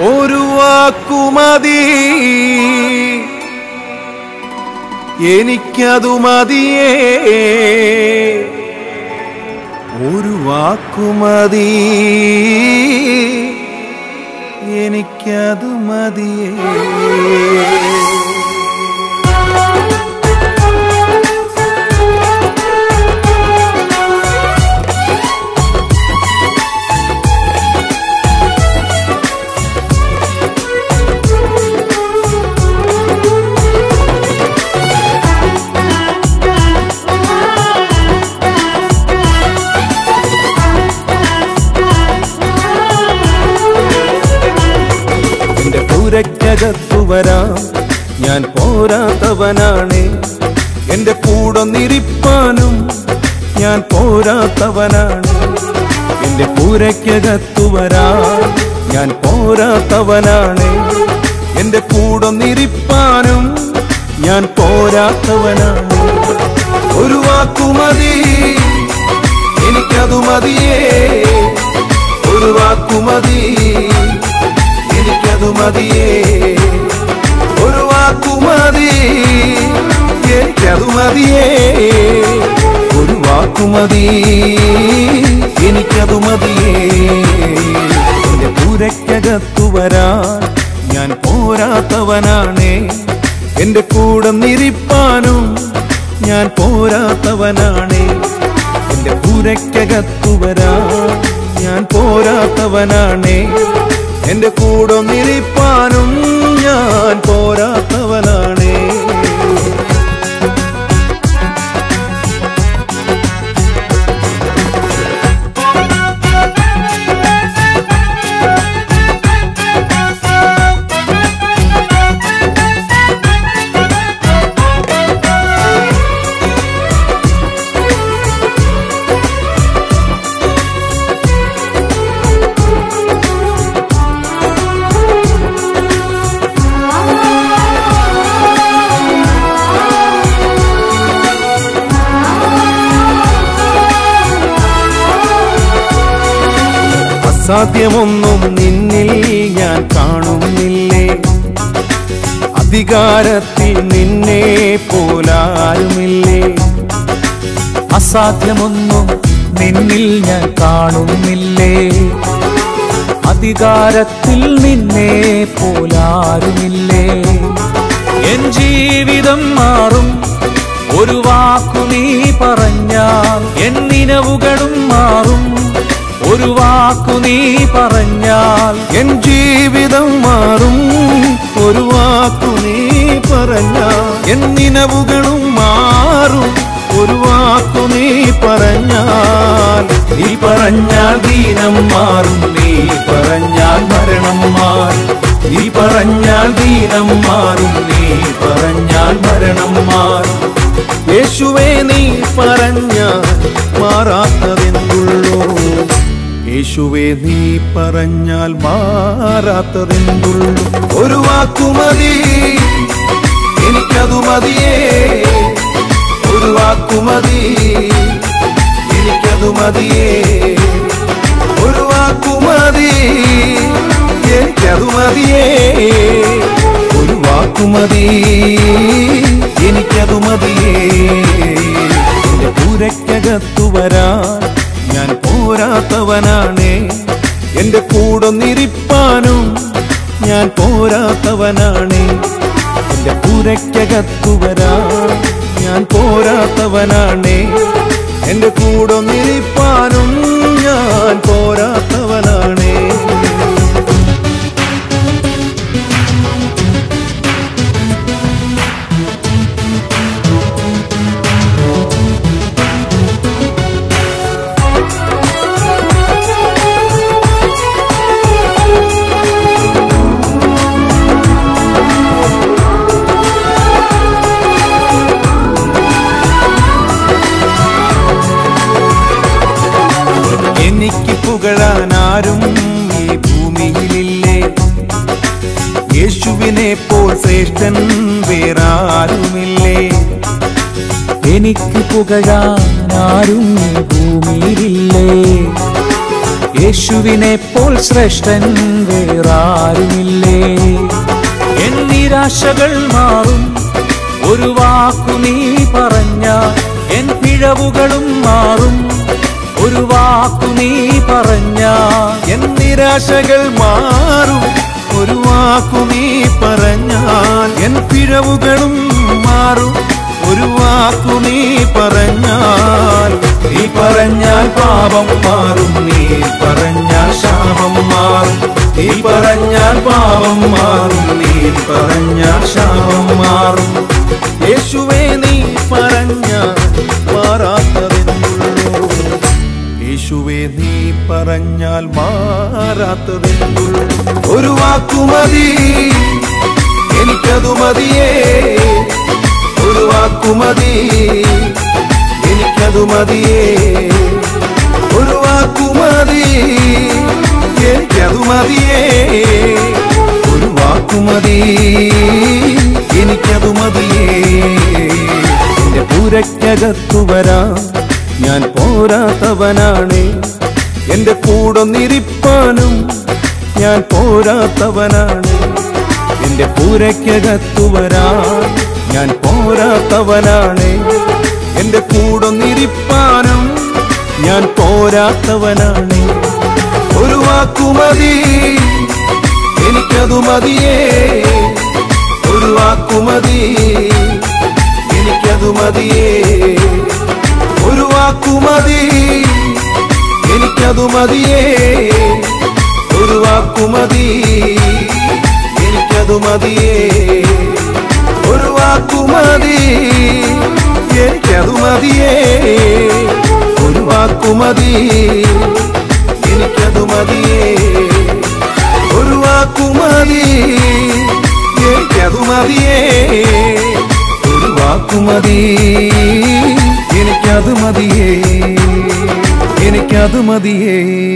ഒരു വാക്കുമതി. എനിക്കതു മതിയേ. ഒരു വാക്കുമതി. എനിക്കതു മതിയേ. വരാം. ഞാൻ പോരാത്തവനാണ്. എന്റെ കൂടൊന്നിരിപ്പാനും ഞാൻ പോരാത്തവനാണ്. എന്റെ പൂരയ്ക്കകത്തു വരാം. ഞാൻ പോരാത്തവനാണ്. എന്റെ കൂടൊന്നിരിപ്പാനും ഞാൻ പോരാത്തവനാണ്. ഒരു വാക്കു മതി. എനിക്കതു മതിയേ. ഒരു വാക്കുമതി എനിക്കതു മതിയേ ഒരു വാക്കുമതി എനിക്കതു മതിയേ ഒരു വാക്കുമതി എനിക്കതു മതിയേ എന്റെ പൂരക്കകത്തു വരാൻ ഞാൻ പോരാത്തവനാണേ. എന്റെ കൂടെ നിരിപ്പാനും ഞാൻ പോരാത്തവനാണേ. എന്റെ പൂരക്കകത്തു വരാൻ ഞാൻ പോരാത്തവനാണേ. എന്റെ കൂടെ അസാധ്യമൊന്നും നിന്നിൽ ഞാൻ കാണുന്നില്ലേ? അധികാരത്തിൽ നിന്നെ പോലാരുമില്ലേ? അസാധ്യമൊന്നും നിന്നിൽ ഞാൻ കാണുന്നില്ലേ? അധികാരത്തിൽ നിന്നെ പോലാരുമില്ലേ? എൻ ജീവിതം മാറും ഒരു വാക്കു നീ പറഞ്ഞാൽ എൻ നിലവുകളും മാറും. ഒരു വാക്കു നീ പറഞ്ഞാൽ എൻ ജീവിതം മാറും. ഒരു വാക്കു നീ പറഞ്ഞാൽ എൻ നിലവുകളും മാറും. ഒരു വാക്കു നീ പറഞ്ഞാൽ നീ പറഞ്ഞാൽ ദീനം മാറും. നീ പറഞ്ഞാൽ മരണം മാറും. നീ പറഞ്ഞാൽ ദീനം മാറും. നീ പറഞ്ഞാൽ മരണം മാറും. യേശുവേ നീ പറഞ്ഞാൽ മാറാത്തതെന്തുള്ളൂ? യേശുവേ നീ പറഞ്ഞാൽ മാറാത്തതെന്തുള്ളു? ഒരു വാക്കുമതി എനിക്കതു മതിയേ. ഒരു വാക്കുമതി എനിക്കതു മതിയേ. ഒരു വാക്കുമതി എനിക്കതു മതിയേ. ഒരു വാക്കുമതി എന്റെ കൂടൊന്നിരിപ്പാനും ഞാൻ പോരാത്തവനാണ്. എന്റെ പുരയ്ക്കകത്തുവരാ ഞാൻ പോരാത്തവനാണ്. എന്റെ കൂടൊന്നിരിപ്പാനും ഞാൻ പോരാത്തവനാണേ എനിക്ക് പുകഴാൻ ആരും ഈ ഭൂമിയിലില്ലേ. യേശുവിനെ പോൽ ശ്രേഷ്ഠൻ വേറാരുമില്ലേ. എനിക്ക് പുകഴാൻ ആരും ഭൂമിയിലില്ലേ. യേശുവിനെ പോൽ ശ്രേഷ്ഠൻ വേറാരുമില്ലേ. എൻ നിരാശകൾ മാറും ഒരു വാക്കു നീ പറഞ്ഞ എൻ പിഴവുകളും മാറും. നിരാശകൾ മാറും. ഒരു വാക്കു നീ പറഞ്ഞാൽ എൻ പിഴവുകളും മാറും. ഒരു വാക്കു നീ പറഞ്ഞാൽ നീ പറഞ്ഞാൽ പാപം മാറും. നീ പറഞ്ഞാൽ ശാപം മാറും. നീ പറഞ്ഞാൽ പാപം മാറും. നീ പറഞ്ഞാൽ ശാപം മാറും. യേശുവേ നീ പറഞ്ഞാൽ മാറാത്തതെന്നുള്ളൂ പറഞ്ഞാൽ മാറാത്തതെന്തു ഒരു വാക്കുമതി എനിക്കതു മതിയേ. ഒരു വാക്കുമതി എനിക്കതു മതിയേ. ഒരു വാക്കുമതി എനിക്കതു മതിയേ. ഒരു വാക്കുമതി എനിക്കതു മതിയേ. എന്റെ പൂരയ്ക്കകത്തു വരാം. ഞാൻ പോരാത്തവനാണ്. എന്റെ കൂടൊന്നിരിപ്പാനും ഞാൻ പോരാത്തവനാണ്. എന്റെ പൂരയ്ക്കകത്തു വരാൻ ഞാൻ പോരാത്തവനാണ്. എന്റെ കൂടൊന്നിരിപ്പാനും ഞാൻ പോരാത്തവനാണ്. ഒരു വാക്കു മതി എനിക്കതു മതിയേ. ഒരു വാക്കു മതി എനിക്കതു മതിയേ. ഒരു വാക്കുമതി എനിക്കതു മതിയേ ഒരു വാക്കുമതി. എനിക്കതു മതിയേ ഒരു വാക്കുമതി. എനിക്കതു മതിയേ ഒരു വാക്കുമതി. എനിക്കതു മതിയേ ഒരു വാക്കുമതി. എനിക്കതു മതിയേ ഒരു വാക്കുമതി. എനിക്കത് മതിയേ എനിക്കത് മതിയേ